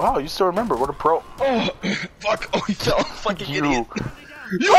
Wow, you still remember? What a pro. Oh, fuck. Oh, he fell. Fucking You. idiot. You.